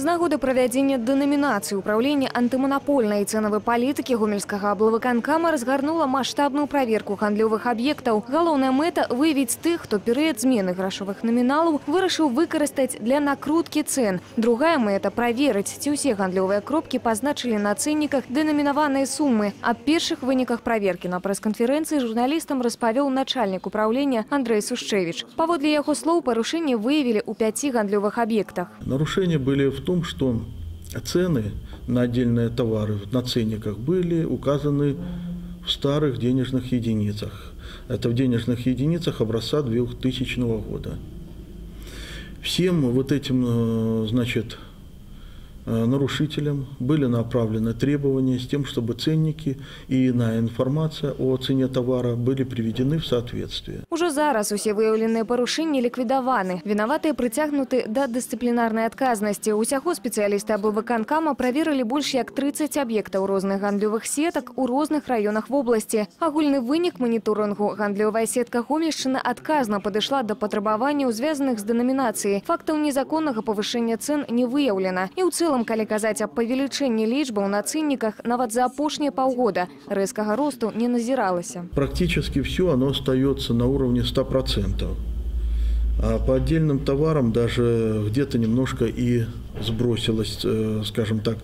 З нагоды правядзення дэнамінацыі ўправлення антыманапольнай і цэнавай палітыкі гомельскага аблвыканкама разгарнула маштабную праверку гандлёвых аб'ектаў. Галоўная мэта выявіць тых, хто перыяд змены грашовых наміналаў вырашыў выкарыстаць для накруткі цэн. Другая мэта праверыць, ці ўсе гандлёвыя кропкі пазначылі на цэнніках дэнамінаваныя сумы. Аб першых выніках праверкі на прэс-канферэнцыі журналістам распавёў начальнік управлення Андрей Сушчевич. Паводле яго слоў парушэнні выявілі ў пяці гандлёвых аб'ектах. Нарушения были в в том, что цены на отдельные товары на ценниках были указаны в старых денежных единицах. Это в денежных единицах образца 2000 года. Всем вот этим, э, значит, нарушителям были направлены требования с тем, чтобы ценники и иная информация о цене товара были приведены в соответствие. Ужо зараз усе выяўленыя парушэнні ліквідаваны. Вінаватыя прыцягнуты да дысцыплінарнай адказнасці. Усяго спецыялісты аблвыканкама праверылі больш як 30 аб'ектаў розных гандлёвых сетак у розных раёнах вобласці. Агульны вынік маніторынгу гандлёвая сетка Гомельшчына адказна падышла да патрабаванняў, звязаных з дэнамінацыяй. Фактаў незаконнага павышэння цэн не выяўлена. І ў цэлым, калі казаць аб павелічэнні лічбаў на цэнніках, нават за апошнія паўгода рэзкага росту не назіралася. Практически все оно остается на уровне 100%. А по отдельным товарам даже где-то немножко и сбросилось, э, скажем так,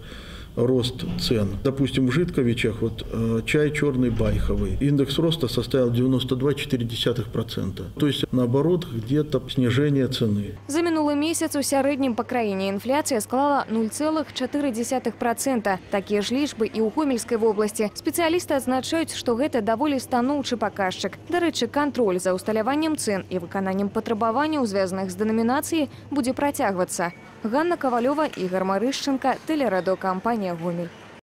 рост цен. Допустим, в Житковичах вот э, чай черный байховый. Индекс роста составил 92,4%. То есть, наоборот, где-то снижение цены. За мінулы месяц у сярэднім па краіне інфляцыя склала 0,4%. Такія ж лічбы і ў гомельскай вобласці. Спецыялісты адзначаюць, што гэта даволі станоўчы паказчык. Дарэчы, кантроль за ўсталяваннем цэн і выкананнем патрабаванняў, звязаных з дэнамінацыяй, будзе працягвацца. Ганна Кавалёва, Ігар Марышченка, тэлерадокампанія Agony